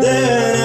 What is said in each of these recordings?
there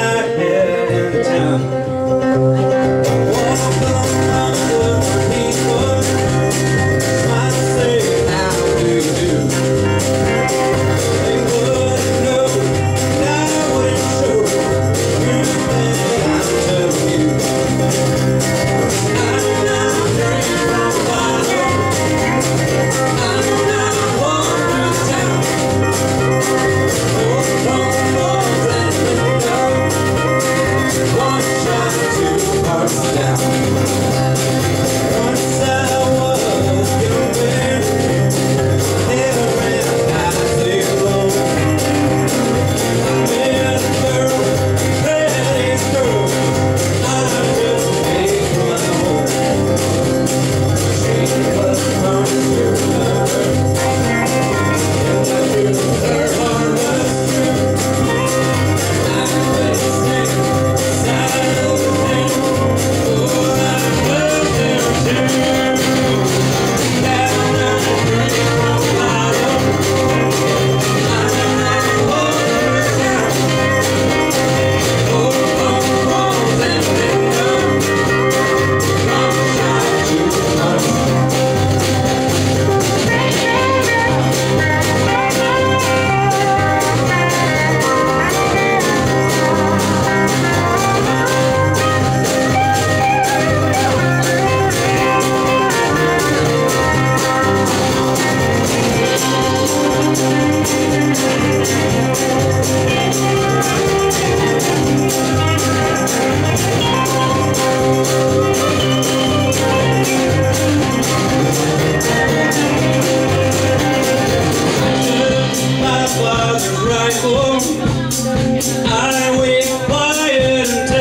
I wait quiet.